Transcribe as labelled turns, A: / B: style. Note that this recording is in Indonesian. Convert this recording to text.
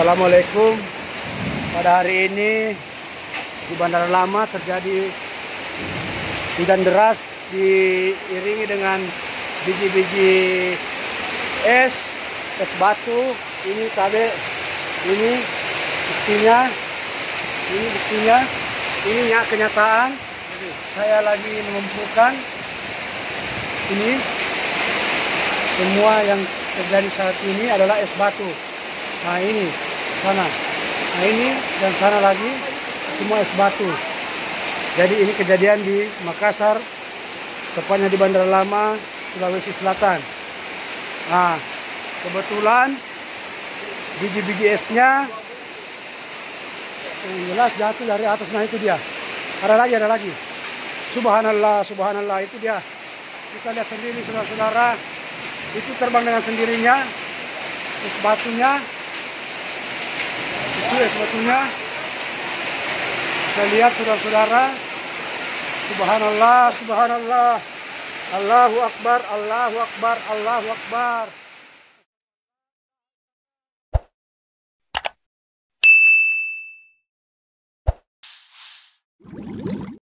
A: Assalamualaikum. Pada hari ini Di Bandara Lama terjadi Hujan deras Diiringi dengan Biji-biji Es Es batu. Ini cabe Ini buktinya Ini buktinya Ini nyak kenyataan. Saya lagi mengumpulkan Ini. Semua yang terjadi saat ini adalah es batu. Nah ini sana. Nah ini dan sana lagi semua es batu. Jadi ini kejadian di Makassar, tepatnya di Bandara Lama, Sulawesi Selatan. Nah kebetulan biji-biji esnya yang jelas jatuh dari atas. Nah itu dia. Ada lagi, ada lagi. Subhanallah, subhanallah itu dia. Kita lihat sendiri saudara-saudara. Itu terbang dengan sendirinya. Es batunya itu es batunya saya lihat saudara-saudara subhanallah subhanallah. Allahu akbar Allahu akbar Allahu akbar